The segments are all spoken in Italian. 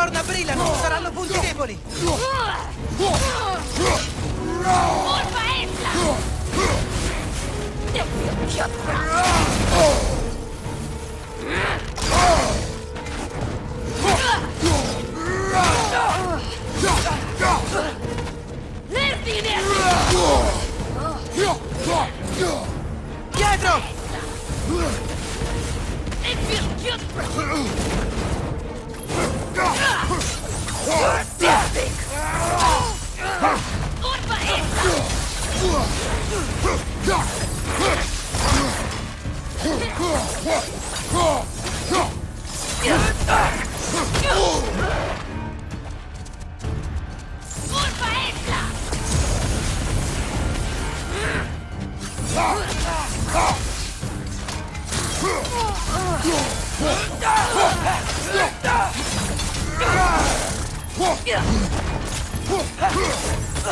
Corna brillano, saranno punti deboli. Urba Esla! L'Erdine! Dietro!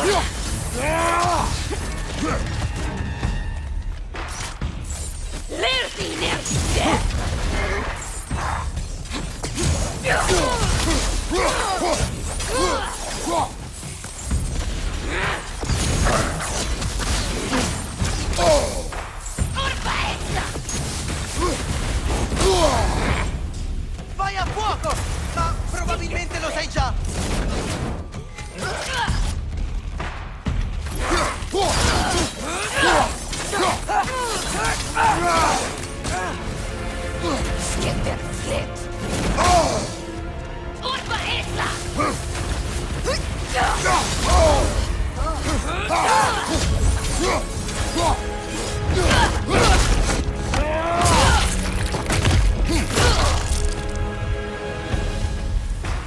Yeah! Ah! Skitterflit! Urba Esla!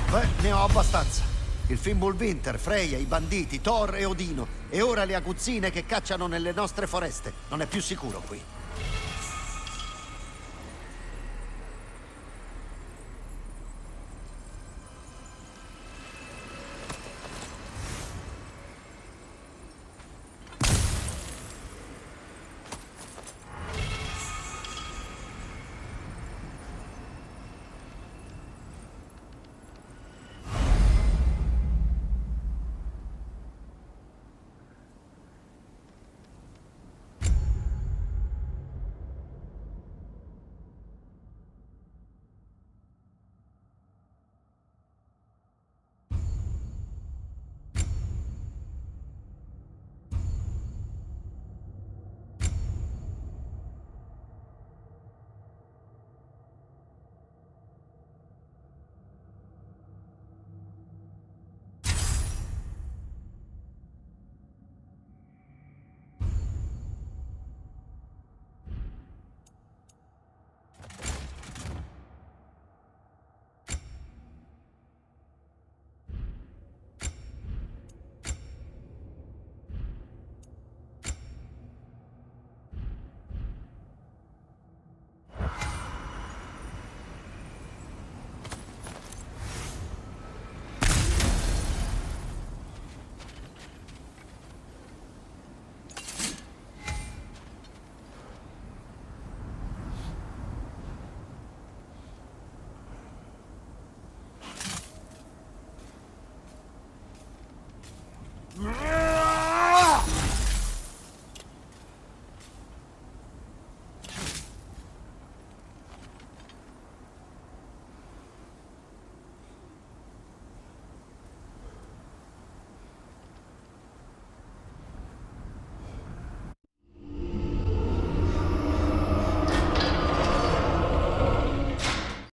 Beh, ne ho abbastanza. Il Fimbulwinter, Freya, i banditi, Thor e Odino. E ora le aguzzine che cacciano nelle nostre foreste. Non è più sicuro qui.